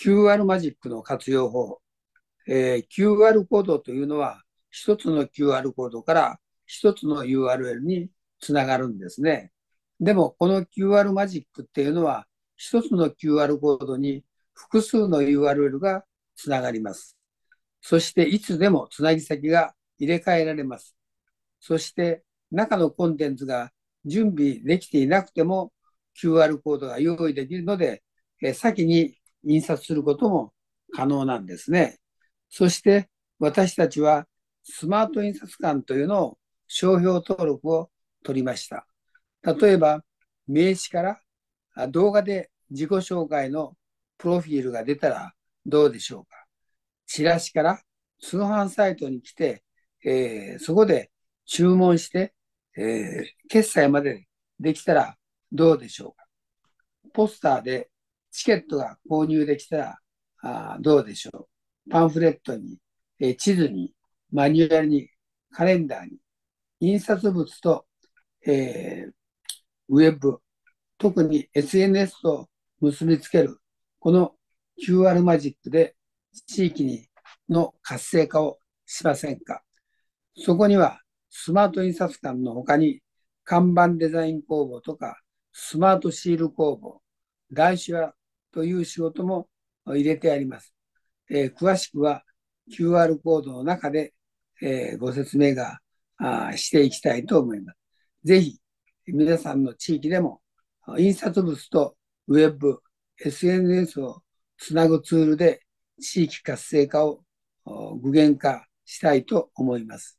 QR マジックの活用法、えー、QR コードというのは一つの QR コードから一つの URL につながるんですね。でもこの QR マジックっていうのは一つの QR コードに複数の URL がつながります。そしていつでもつなぎ先が入れ替えられます。そして中のコンテンツが準備できていなくても QR コードが用意できるので、え先に印刷することも可能なんですね。そして私たちはスマート印刷館というのを商標登録を取りました。例えば名刺から動画で自己紹介のプロフィールが出たらどうでしょうか。チラシから通販サイトに来て、えー、そこで注文して、えー、決済までできたらどうでしょうか。ポスターでチケットが購入できたらあどうでしょう。パンフレットに、え、地図に、マニュアルに、カレンダーに、印刷物と、えー、ウェブ、特に SNS と結びつける、この QR マジックで地域にの活性化をしませんかそこにはスマート印刷館の他に看板デザイン工房とかスマートシール工房、来週はという仕事も入れてあります。えー、詳しくは QR コードの中で、えー、ご説明があしていきたいと思います。ぜひ皆さんの地域でも印刷物とウェブ、SNS をつなぐツールで地域活性化を具現化したいと思います。